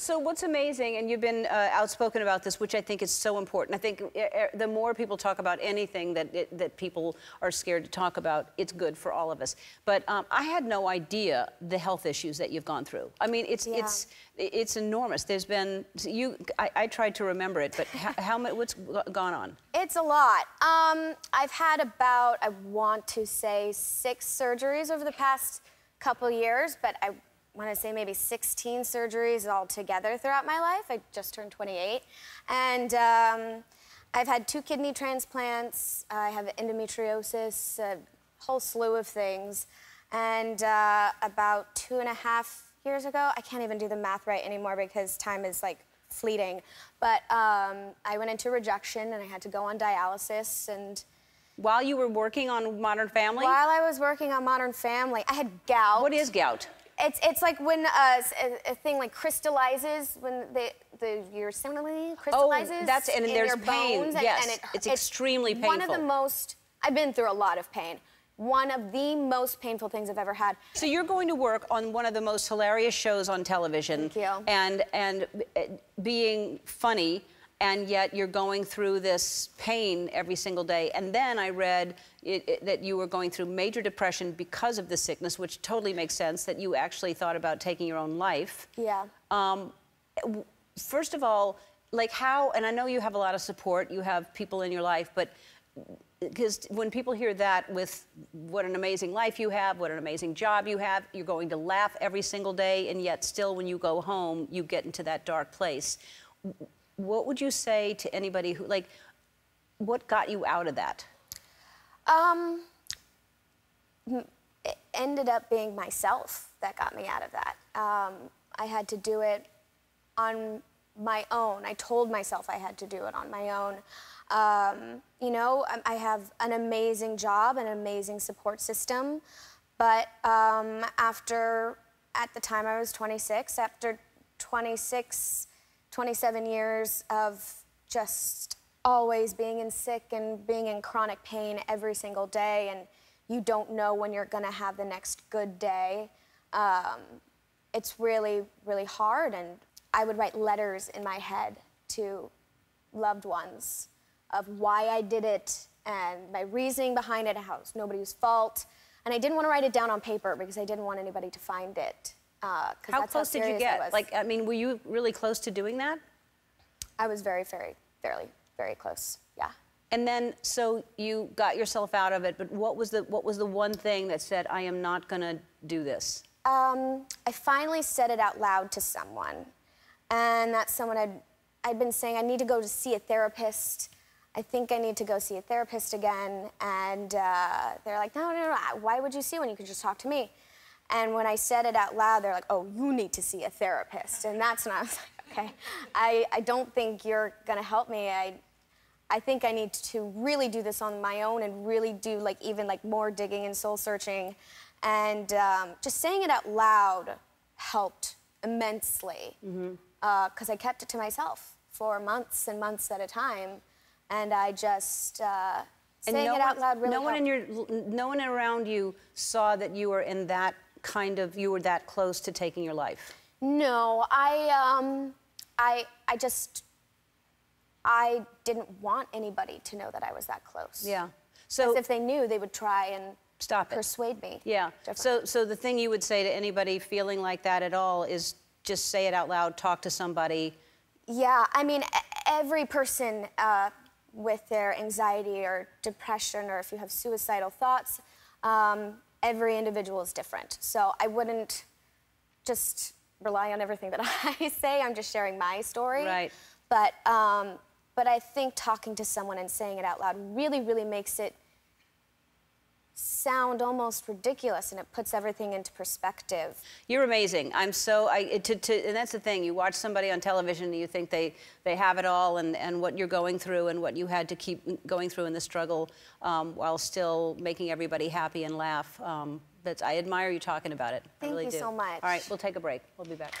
So what's amazing, and you've been uh, outspoken about this, which I think is so important. I think uh, the more people talk about anything that it, that people are scared to talk about, it's good for all of us. But um, I had no idea the health issues that you've gone through. I mean, it's yeah. it's it's enormous. There's been you. I, I tried to remember it, but how, how what's gone on? It's a lot. Um, I've had about I want to say six surgeries over the past couple years, but I want to say maybe 16 surgeries altogether throughout my life. I just turned 28. And um, I've had two kidney transplants. I have endometriosis, a whole slew of things. And uh, about two and a half years ago, I can't even do the math right anymore because time is like fleeting. But um, I went into rejection and I had to go on dialysis and while you were working on Modern Family? While I was working on Modern Family, I had gout. What is gout? It's it's like when uh, a, a, thing like crystallizes when the the your similarly crystallizes. Oh, that's and in there's pain. Bones yes, and, and it, it's, it's extremely painful. One of the most. I've been through a lot of pain. One of the most painful things I've ever had. So you're going to work on one of the most hilarious shows on television. Thank you. And and uh, being funny and yet you're going through this pain every single day. And then I read it, it, that you were going through major depression because of the sickness, which totally makes sense, that you actually thought about taking your own life. Yeah. Um, first of all, like how, and I know you have a lot of support, you have people in your life, but because when people hear that with what an amazing life you have, what an amazing job you have, you're going to laugh every single day, and yet still when you go home, you get into that dark place what would you say to anybody who, like, what got you out of that? Um, it ended up being myself that got me out of that. Um, I had to do it on my own. I told myself I had to do it on my own. Um, you know, I have an amazing job, and an amazing support system, but um, after, at the time I was 26, after 26 27 years of just always being in sick and being in chronic pain every single day, and you don't know when you're to have the next good day. Um, it's really, really hard. And I would write letters in my head to loved ones of why I did it and my reasoning behind it, how it's nobody's fault. And I didn't want to write it down on paper because I didn't want anybody to find it. Uh, how close how did you get? Like, I mean, were you really close to doing that? I was very, very, fairly, very close. Yeah. And then, so you got yourself out of it. But what was the what was the one thing that said, "I am not going to do this"? Um, I finally said it out loud to someone, and that someone had I'd been saying I need to go to see a therapist. I think I need to go see a therapist again. And uh, they're like, no, no, no, why would you see one? You could just talk to me. And when I said it out loud, they're like, oh, you need to see a therapist. And that's when I was like, okay, I, I don't think you're gonna help me. I, I think I need to really do this on my own and really do like even like more digging and soul searching. And um, just saying it out loud helped immensely because mm-hmm. uh, I kept it to myself for months and months at a time. And I just, uh, saying no it out loud really no one in your no one around you saw that you were in that kind of you were that close to taking your life? No, I um, I I just I didn't want anybody to know that I was that close. Yeah. So if they knew, they would try and stop it. Persuade me. Yeah. So so the thing you would say to anybody feeling like that at all is just say it out loud, talk to somebody. Yeah, I mean every person uh, with their anxiety or depression, or if you have suicidal thoughts. Um, every individual is different. So I wouldn't just rely on everything that I say. I'm just sharing my story. Right. But um, but I think talking to someone and saying it out loud really, really makes it sound almost ridiculous and it puts everything into perspective. You're amazing. I'm so I to, to and that's the thing. You watch somebody on television and you think they they have it all and and what you're going through and what you had to keep going through in the struggle um, while still making everybody happy and laugh. Um, that's I admire you talking about it. Thank I really you do. so much. All right, we'll take a break. We'll be back.